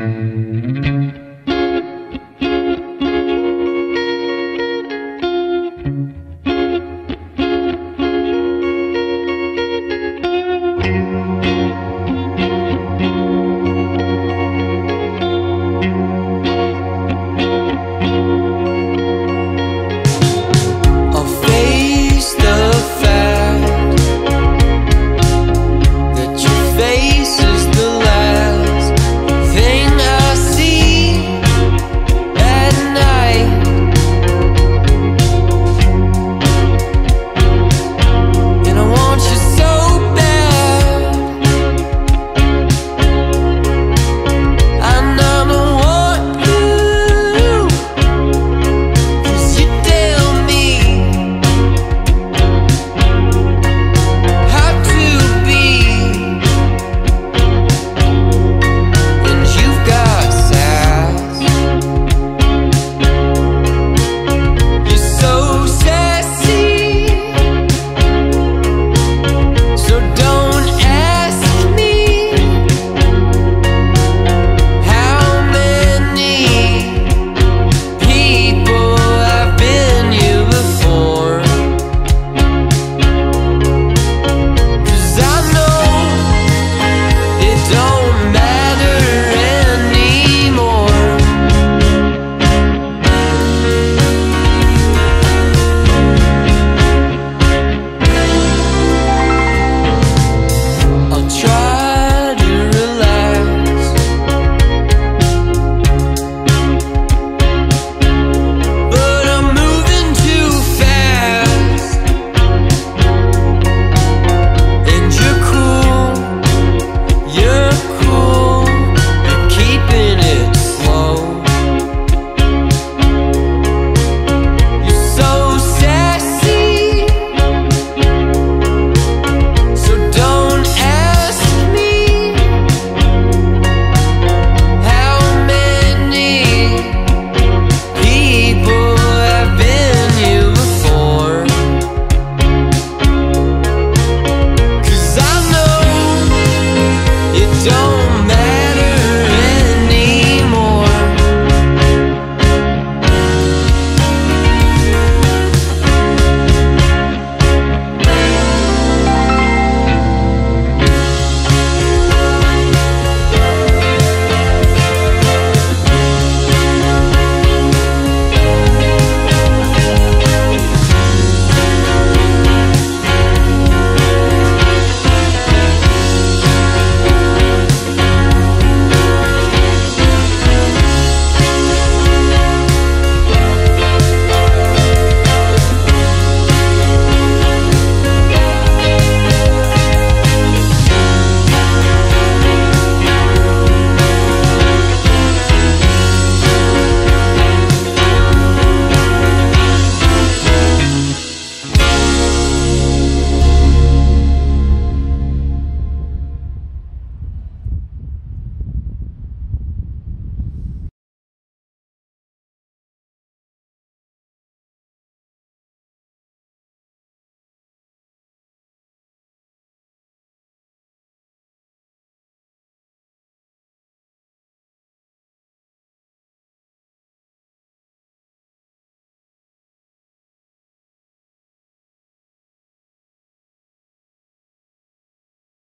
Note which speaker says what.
Speaker 1: Bye.